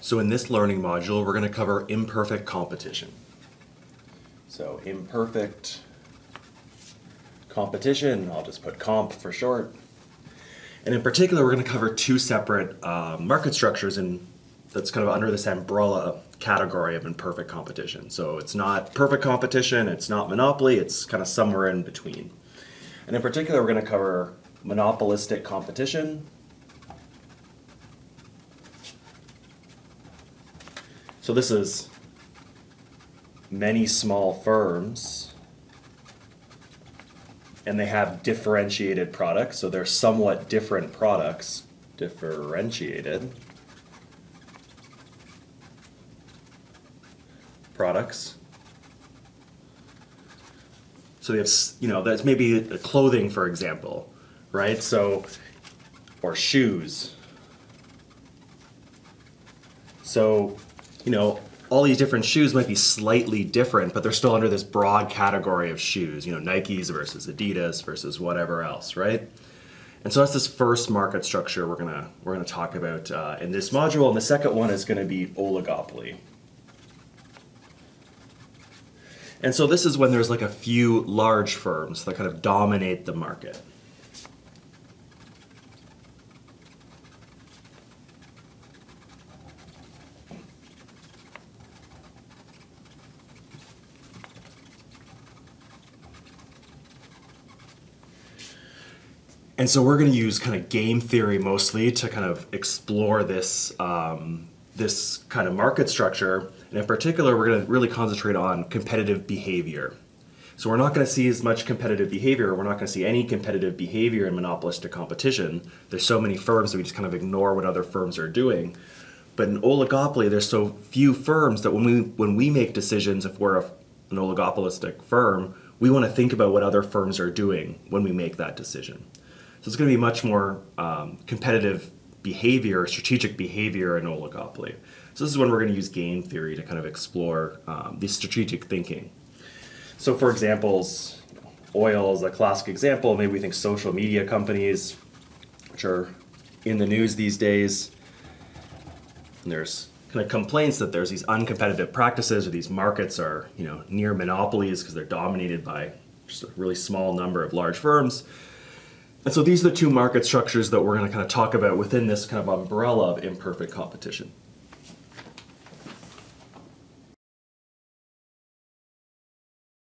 So in this learning module, we're going to cover imperfect competition. So imperfect competition, I'll just put comp for short. And in particular, we're going to cover two separate uh, market structures and that's kind of under this umbrella category of imperfect competition. So it's not perfect competition, it's not monopoly, it's kind of somewhere in between. And in particular, we're going to cover monopolistic competition. So this is many small firms and they have differentiated products, so they're somewhat different products, differentiated products. So we have, you know, that's maybe clothing, for example, right? So, or shoes. So, you know, all these different shoes might be slightly different, but they're still under this broad category of shoes, you know, Nikes versus Adidas versus whatever else, right? And so that's this first market structure we're gonna we're gonna talk about uh, in this module, and the second one is gonna be oligopoly. And so this is when there's like a few large firms that kind of dominate the market. And so we're going to use kind of game theory mostly to kind of explore this um, this kind of market structure. And in particular, we're going to really concentrate on competitive behavior. So we're not going to see as much competitive behavior. We're not going to see any competitive behavior in monopolistic competition. There's so many firms that we just kind of ignore what other firms are doing. But in oligopoly, there's so few firms that when we when we make decisions, if we're a, an oligopolistic firm, we want to think about what other firms are doing when we make that decision. So it's going to be much more um, competitive behavior, strategic behavior in oligopoly. So this is when we're going to use game theory to kind of explore um, this strategic thinking. So for examples, oil is a classic example. Maybe we think social media companies, which are in the news these days, and there's kind of complaints that there's these uncompetitive practices or these markets are you know near monopolies because they're dominated by just a really small number of large firms. And so these are the two market structures that we're going to kind of talk about within this kind of umbrella of imperfect competition.